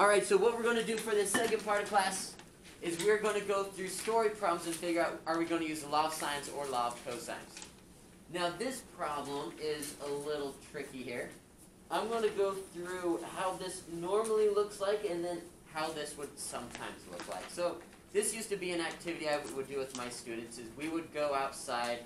Alright, so what we're going to do for this second part of class is we're going to go through story problems and figure out are we going to use the law of sines or law of cosines. Now this problem is a little tricky here. I'm going to go through how this normally looks like and then how this would sometimes look like. So this used to be an activity I would do with my students is we would go outside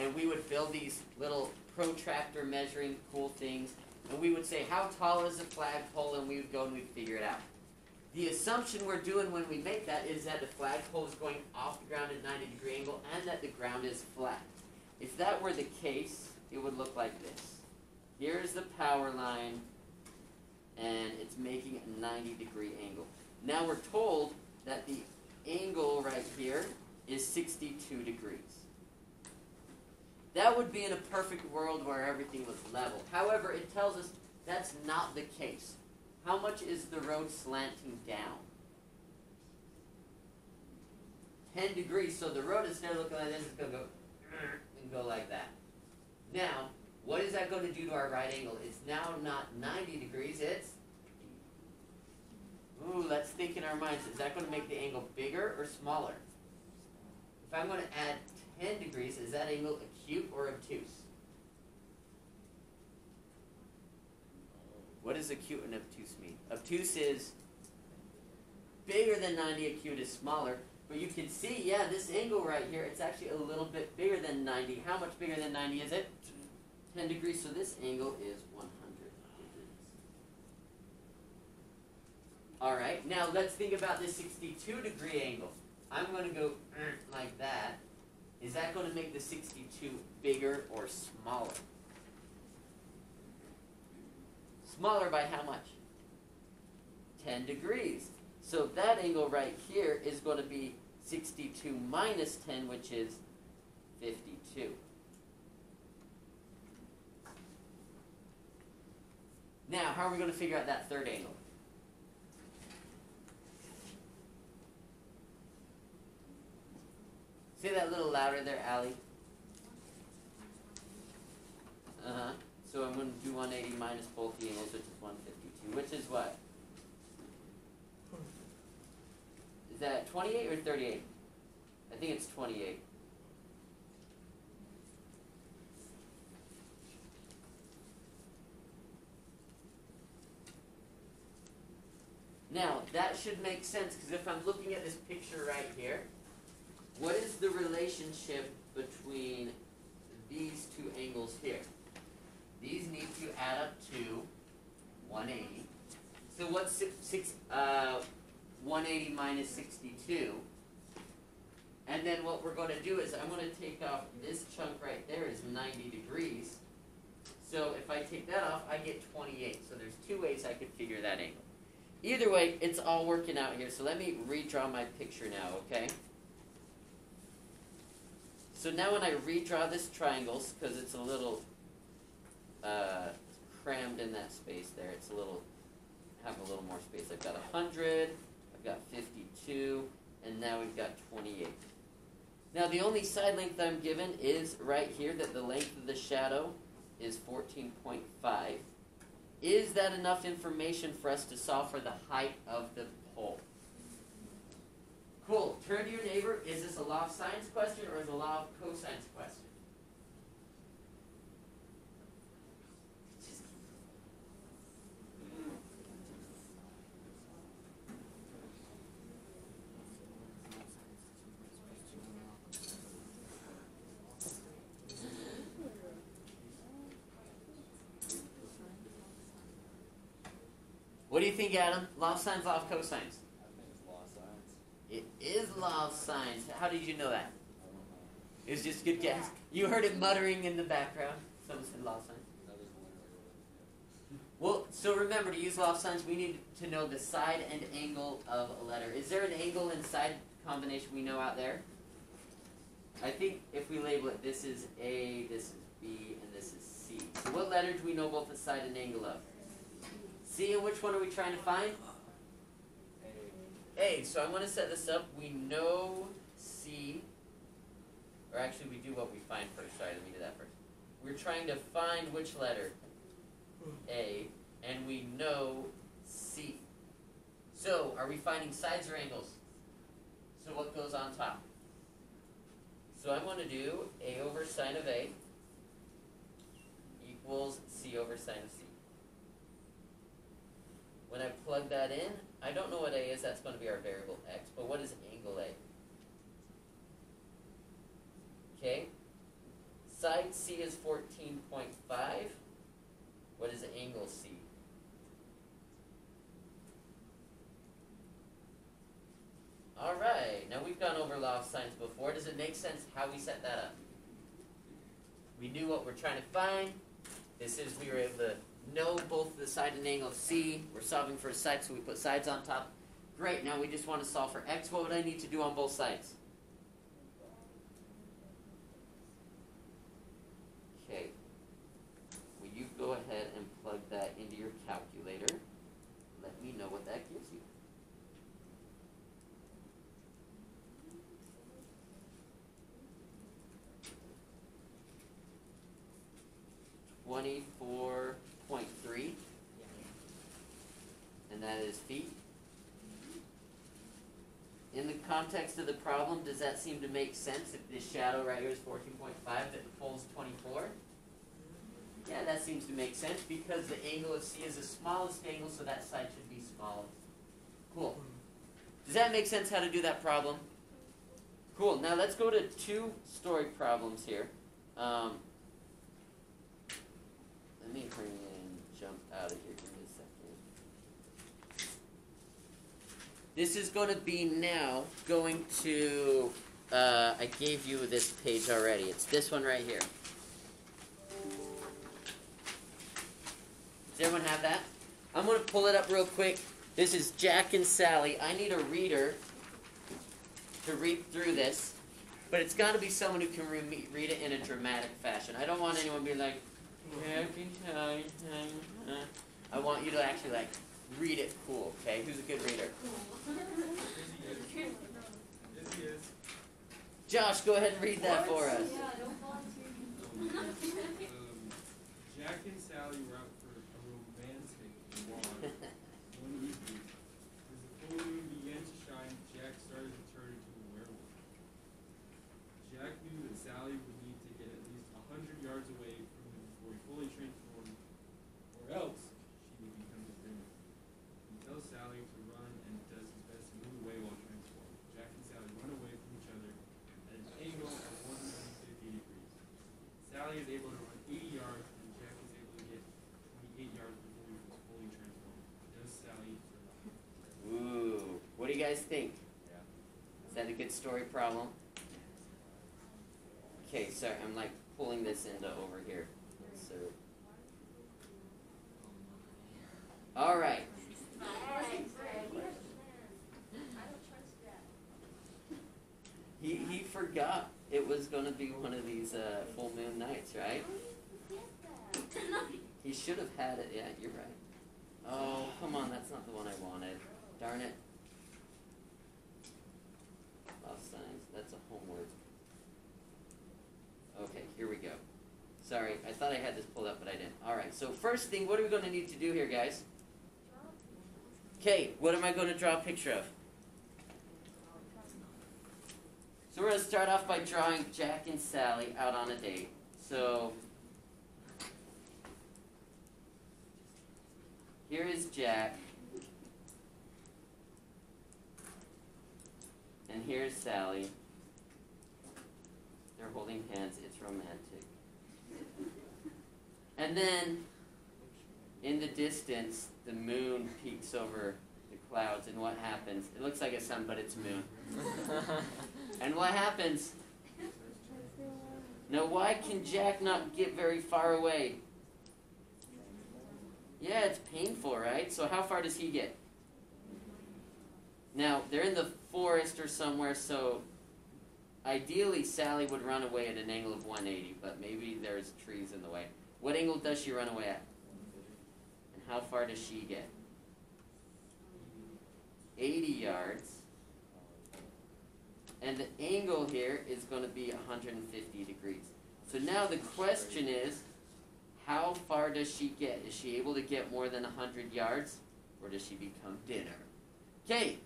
and we would build these little protractor measuring cool things and we would say how tall is the flagpole and we would go and we'd figure it out. The assumption we're doing when we make that is that the flagpole is going off the ground at 90 degree angle and that the ground is flat. If that were the case, it would look like this. Here's the power line and it's making a 90 degree angle. Now we're told that the angle right here is 62 degrees. That would be in a perfect world where everything was level. However, it tells us that's not the case. How much is the road slanting down? 10 degrees, so the road instead of looking like this, it's going to go and go like that. Now, what is that going to do to our right angle? It's now not 90 degrees, it's... Ooh, let's think in our minds. Is that going to make the angle bigger or smaller? If I'm going to add 10 degrees, is that angle acute or obtuse? What does acute and obtuse mean? Obtuse is bigger than 90, acute is smaller. But you can see, yeah, this angle right here, it's actually a little bit bigger than 90. How much bigger than 90 is it? 10 degrees, so this angle is 100 degrees. Alright, now let's think about this 62 degree angle. I'm going to go mm, like that. Is that going to make the 62 bigger or smaller? Smaller by how much? 10 degrees. So that angle right here is going to be 62 minus 10, which is 52. Now, how are we going to figure out that third angle? Say that a little louder there, Allie. Uh-huh. So I'm going to do 180 minus both the angles, which is 152, which is what? Is that 28 or 38? I think it's 28. Now, that should make sense, because if I'm looking at this picture right here, what is the relationship between these two angles here? These need to add up to 180. So what's six, six, uh, 180 minus 62? And then what we're going to do is I'm going to take off this chunk right there is 90 degrees. So if I take that off, I get 28. So there's two ways I could figure that angle. Either way, it's all working out here. So let me redraw my picture now, okay? So now when I redraw this triangle, because it's a little uh, crammed in that space there, it's a little, have a little more space. I've got 100, I've got 52, and now we've got 28. Now the only side length I'm given is right here that the length of the shadow is 14.5. Is that enough information for us to solve for the height of the pole? Turn to your neighbor. Is this a law of sines question or is it a law of cosines question? What do you think, Adam? Law of sines, law of cosines? I think it's law of sines. It is law of. How did you know that? It was just a good guess. You heard it muttering in the background. Someone said is literally Well, so remember to use law of we need to know the side and angle of a letter. Is there an angle and side combination we know out there? I think if we label it, this is A, this is B, and this is C. So what letter do we know both the side and angle of? C, and which one are we trying to find? A. A. So I'm going to set this up. We know C, or actually we do what we find first. Sorry, let me do that first. We're trying to find which letter? Hmm. A, and we know C. So, are we finding sides or angles? So what goes on top? So I'm going to do A over sine of A equals C over sine of C. When I plug that in, I don't know what A is, that's going to be our variable x, but what is angle A? Okay, side C is 14.5. What is angle C? Alright, now we've gone over law of sines before. Does it make sense how we set that up? We knew what we're trying to find. This is, we were able to know both the side and angle of C. We're solving for a side, so we put sides on top. Great, now we just want to solve for x. What would I need to do on both sides? Okay. Will you go ahead and plug that into your calculator? Let me know what that gives you. Twenty-four And that is feet. In the context of the problem, does that seem to make sense if this shadow right here is fourteen point five that the pole's twenty-four? Yeah, that seems to make sense because the angle of C is the smallest angle, so that side should be smallest. Cool. Does that make sense how to do that problem? Cool. Now let's go to two story problems here. Um, let me bring in, and jump out of here. Give me a second. This is going to be now going to. Uh, I gave you this page already. It's this one right here. Does everyone have that? I'm going to pull it up real quick. This is Jack and Sally. I need a reader to read through this, but it's got to be someone who can re- read it in a dramatic fashion. I don't want anyone to be like, Jack and Sally. uh, uh." I want you to actually like read it cool. Okay, who's a good reader? Josh, go ahead and read that for us. Yeah, don't volunteer. Um, Jack and Sally were out for a romantic walk one evening. As the full moon began to shine, Jack started to turn into a werewolf. Jack knew that Sally would need to get at least a hundred yards away from him before he fully transformed, or else she would become his dinner. He tells Sally to run and does his best to move away while transformed. Jack and Sally run away from each other at an angle of 150 degrees. Sally is able to run 80 yards, and Jack is able to get 28 yards before he was fully transformed. Does Sally survive? Ooh, what do you guys think? Is that a good story problem? Okay, sorry, I'm like pulling this into over here. So. All right. He he forgot it was going to be one of these uh, full moon nights, right? He should have had it. Yeah, you're right. Oh, come on, that's not the one I wanted. Darn it. Lost signs. That's a homework. Okay, here we go. Sorry, I thought I had this pulled up, but I didn't. Alright, so first thing, what are we going to need to do here, guys? Okay, what am I going to draw a picture of? So we're going to start off by drawing Jack and Sally out on a date. So here is Jack. And here's Sally. They're holding hands. It's romantic. And then in the distance, the moon peeks over the clouds, and what happens? It looks like a sun, but it's moon. and what happens? Now, why can Jack not get very far away? Yeah, it's painful, right? So, how far does he get? Now, they're in the forest or somewhere, so ideally Sally would run away at an angle of 180, but maybe there's trees in the way. What angle does she run away at? And how far does she get? 80 yards. And the angle here is going to be 150 degrees. So now the question is, how far does she get? Is she able to get more than 100 yards? Or does she become dinner? Okay,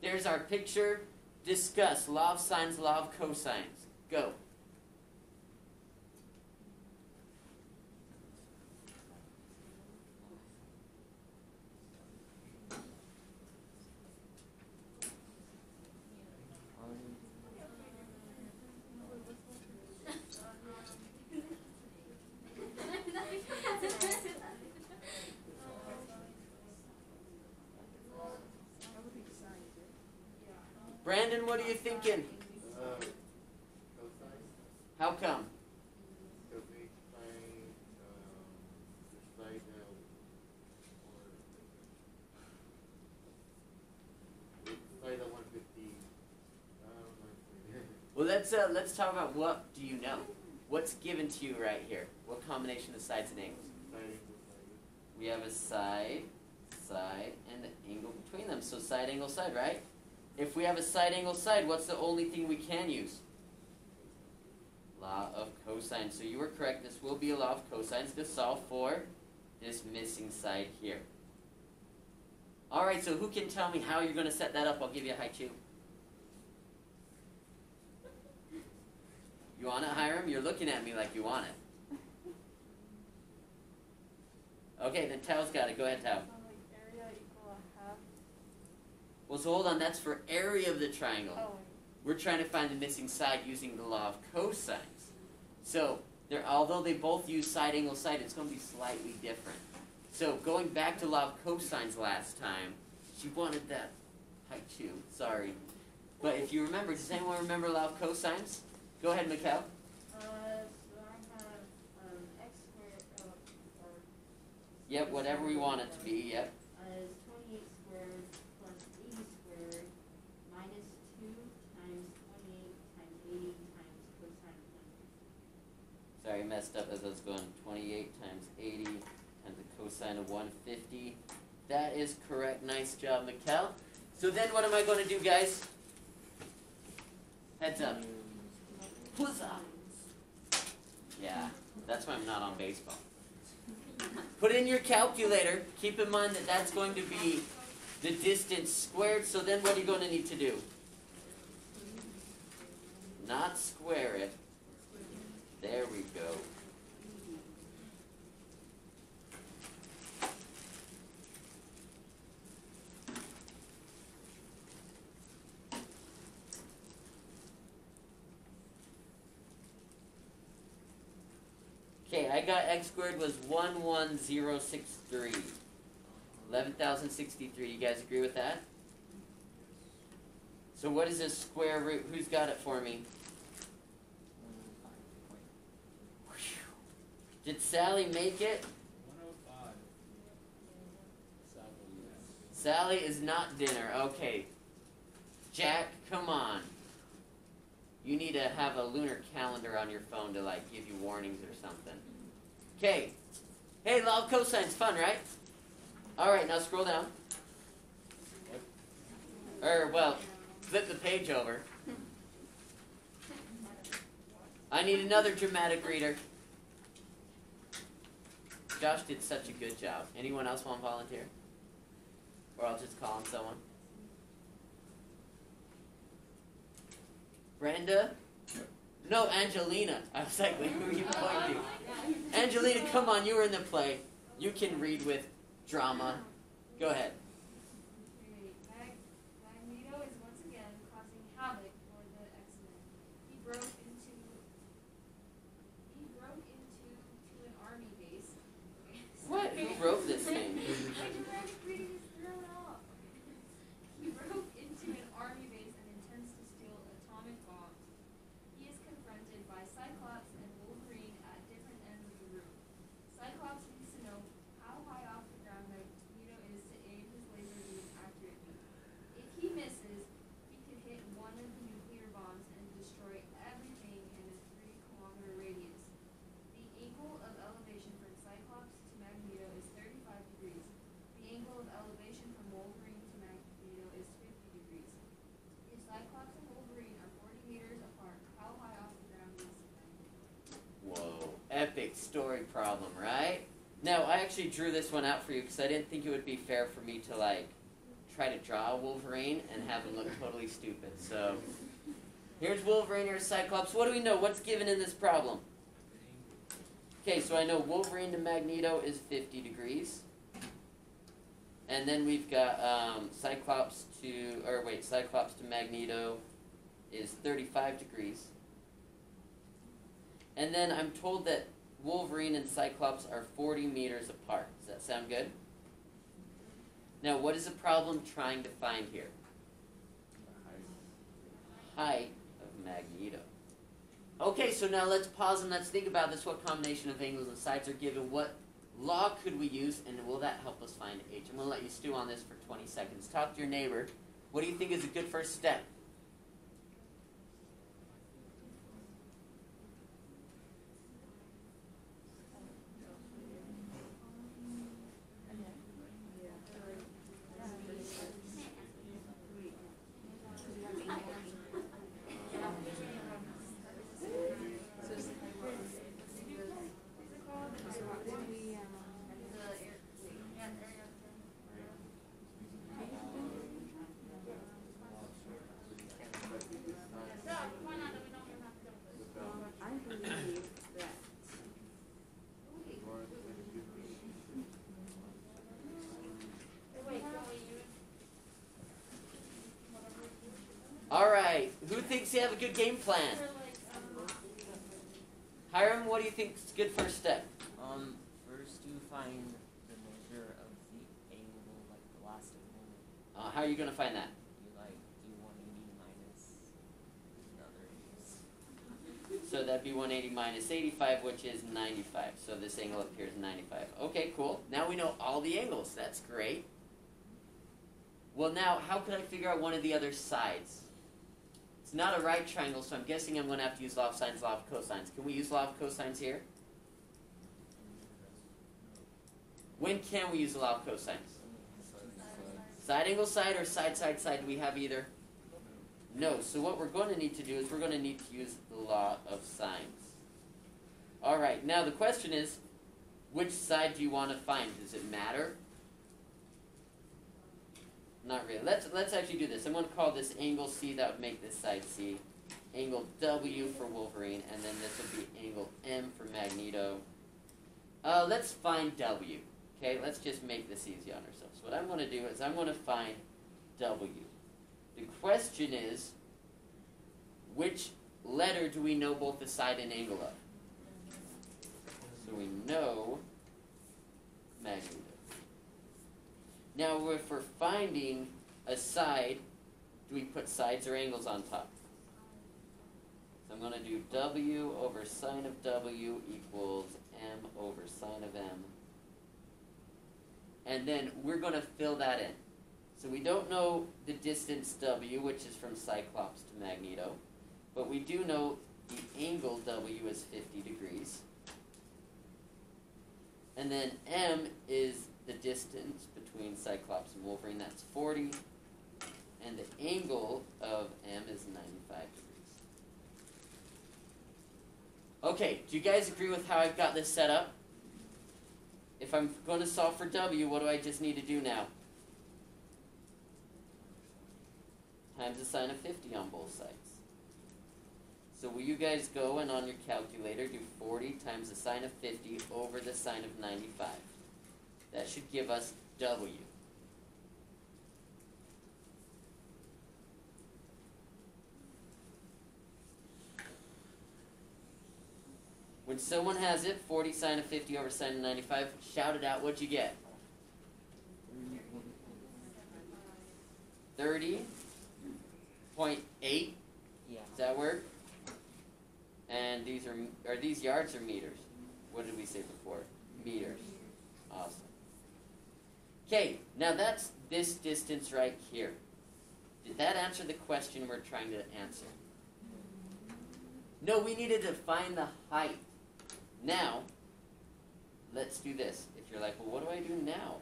there's our picture. Discuss law of sines, law of cosines. Go. Brandon, what are you thinking? How come? Well, let's uh, let's talk about what do you know? What's given to you right here? What combination of sides and angles? We have a side, side, and an angle between them. So side, angle, side, right? If we have a side, angle, side, what's the only thing we can use? Law of cosine. So you were correct. This will be a law of cosines to solve for this missing side here. All right. So who can tell me how you're going to set that up? I'll give you a high two. You want it, Hiram? You're looking at me like you want it. Okay, then Tao's got it. Go ahead, Tao. area equal a half. Well, so hold on. That's for area of the triangle. Oh, We're trying to find the missing side using the law of cosines. So, they're, although they both use side, angle, side, it's going to be slightly different. So, going back to law of cosines last time, she wanted that height two. Sorry. But if you remember, does anyone remember law of cosines? Go ahead, Mikkel. uh, so I have um, x squared, uh, or Yep, whatever we want it to be. Yep. uh, is 28 squared plus 80 squared minus 2 times 28 times 80 times cosine of 150. Sorry, I messed up as I was going 28 times 80 times the cosine of 150. That is correct. Nice job, Mikkel. So then what am I going to do, guys? Heads up. Huzzah! Yeah, that's why I'm not on baseball. Put in your calculator. Keep in mind that that's going to be the distance squared. So then what are you going to need to do? Not square it. There we go. Okay, I got x squared was 11063. 11,063. You guys agree with that? So what is this square root? Who's got it for me? Did Sally make it? 105. Sally is not dinner. Okay. Jack, come on. You need to have a lunar calendar on your phone to like give you warnings or something. Okay. Hey, law of cosine's fun, right? All right, now scroll down. Or well, flip the page over. I need another dramatic reader. Josh did such a good job. Anyone else want to volunteer? Or I'll just call on someone. Brenda? No, Angelina. I was like, wait, who are you pointing to? Angelina, come on, you were in the play. You can read with drama. Go ahead. Mag- Magneto is once again causing havoc for the X-Men. He broke into he broke into to an army base. What? Who wrote this thing? My dramatic reading is thrown off. He broke into an army base and intends to steal atomic bombs. He is confronted by Cyclops and Wolverine at different ends of the room. Cyclops needs to know how high off the ground Magneto is to aim his laser beam accurately. If he misses, he could hit one of the nuclear bombs and destroy everything in a three kilometer radius. The angle of elevation from Cyclops to Magneto is 35 degrees. The angle of elevation from Wolverine to Magneto is 50 degrees. If Cyclops and Wolverine are 40 meters apart, how high off the ground is Magneto? Epic story problem, right? Now, I actually drew this one out for you because I didn't think it would be fair for me to, like, try to draw Wolverine and have him look totally stupid. So here's Wolverine, here's Cyclops. What do we know? What's given in this problem? Okay, so I know Wolverine to Magneto is 50 degrees. And then we've got um, Cyclops to, or wait, Cyclops to Magneto is 35 degrees. And then I'm told that Wolverine and Cyclops are 40 meters apart. Does that sound good? Now, what is the problem trying to find here? Height of Magneto. Okay, so now let's pause and let's think about this. What combination of angles and sides are given? What law could we use, and will that help us find h? I'm going to let you stew on this for 20 seconds. Talk to your neighbor. What do you think is a good first step? I believe that All right. Who thinks they have a good game plan? Hiram, what do you think is a good first step? Um, first you find the measure of the angle, like the last angle. Uh, how are you going to find that? You like do 180 minus another angle. So that'd be 180 minus 85, which is 95. So this angle up here is 95. Okay, cool. Now we know all the angles. That's great. Well, now, how could I figure out one of the other sides? It's not a right triangle, so I'm guessing I'm going to have to use law of sines, law of cosines. Can we use law of cosines here? When can we use the law of cosines? Side angle side or side side side? Do we have either? No. So what we're going to need to do is we're going to need to use the law of sines. All right. Now the question is, which side do you want to find? Does it matter? Not really. Let's let's actually do this. I'm going to call this angle C. That would make this side C. Angle W for Wolverine, and then this would be angle M for Magneto. Uh, let's find W. Okay, let's just make this easy on ourselves. What I'm going to do is I'm going to find W. The question is, which letter do we know both the side and angle of? So we know Magneto. Now, if we're finding a side, do we put sides or angles on top? So I'm going to do W over sine of W equals M over sine of M. And then we're going to fill that in. So we don't know the distance W, which is from Cyclops to Magneto, but we do know the angle W is 50 degrees. And then M is the distance between Cyclops and Wolverine, that's 40. And the angle of M is 95 degrees. Okay, do you guys agree with how I've got this set up? If I'm going to solve for W, what do I just need to do now? Times the sine of 50 on both sides. So will you guys go and on your calculator do 40 times the sine of 50 over the sine of 95? That should give us W. When someone has it, 40 sine of 50 over sine of 95, shout it out, what'd you get? 30.8, Yeah. does that work? And these are, are these yards or meters? What did we say before? Meters. Awesome. Okay, now that's this distance right here. Did that answer the question we're trying to answer? No, we needed to find the height. Now, let's do this. If you're like, well, what do I do now?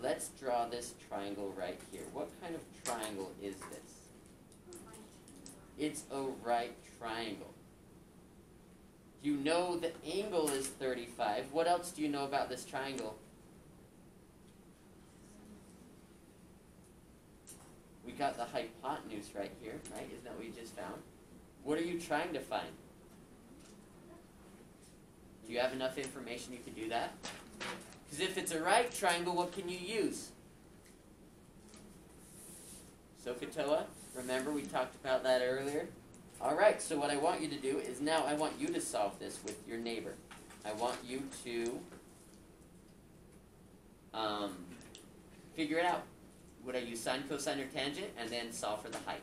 Let's draw this triangle right here. What kind of triangle is this? It's a right triangle. You know the angle is 35. What else do you know about this triangle? Got the hypotenuse right here, right? Isn't that what you just found? What are you trying to find? Do you have enough information you could do that? Because if it's a right triangle, what can you use? SOHCAHTOA? Remember we talked about that earlier? Alright, so what I want you to do is now I want you to solve this with your neighbor. I want you to um, figure it out. Would I use sine, cosine, or tangent and then solve for the height?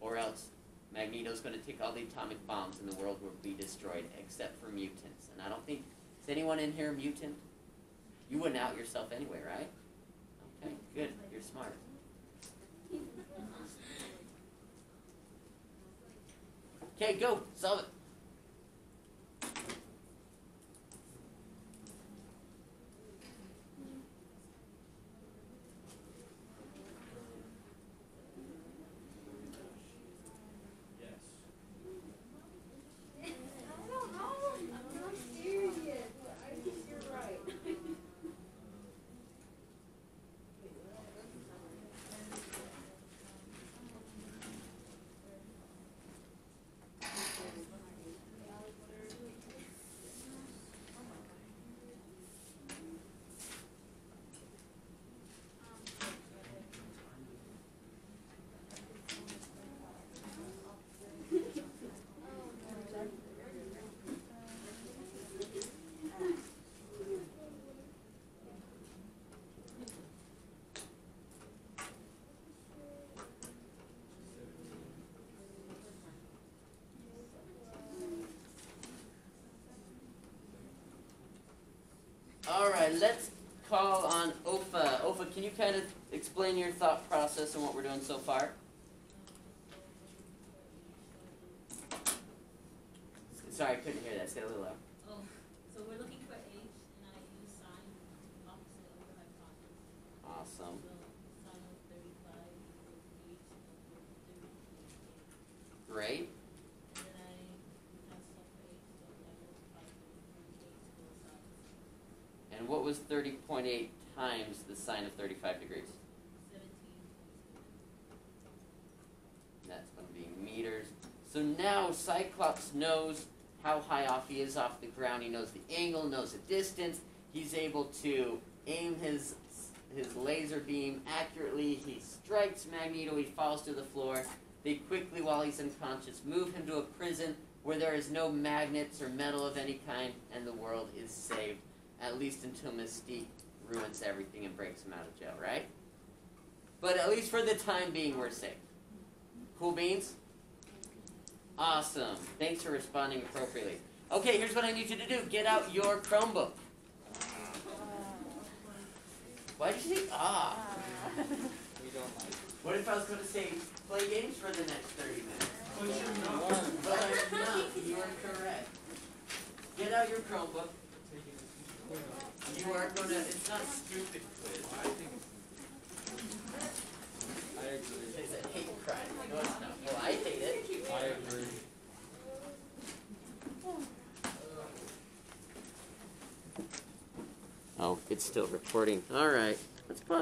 Or else Magneto's going to take all the atomic bombs and the world will be destroyed except for mutants. And I don't think. Is anyone in here a mutant? You wouldn't out yourself anyway, right? Okay, good. You're smart. Okay, go. Solve it. Right, let's call on Ofa. Ofa, can you kind of explain your thought process and what we're doing so far? Sorry, I couldn't hear that. Say it a little loud. Oh, so we're looking for h, and I use sine opposite over hypotenuse. Awesome. So sine of thirty-five equals h over thirty. Great. And then I have stuff for h, so I multiply through h both sides. And what was 30.8 times the sine of 35 degrees? Seventeen. That's going to be meters. So now Cyclops knows how high off he is off the ground. He knows the angle, knows the distance. He's able to aim his his laser beam accurately. He strikes Magneto. He falls to the floor. They quickly, while he's unconscious, move him to a prison where there is no magnets or metal of any kind, and the world is saved. At least until Mystique ruins everything and breaks him out of jail, right? But at least for the time being, we're safe. Cool beans? Awesome. Thanks for responding appropriately. Okay, here's what I need you to do. Get out your Chromebook. Why did you say ah? We don't like. What if I was going to say play games for the next 30 minutes? But you're not But I'm not. You are correct. Get out your Chromebook. Taking this quiz. You are going to, it's not stupid quiz. I think I agree. It's a hate crime. No, it's not. Well, I hate it. I agree. Oh, it's still recording. All right. Let's pause.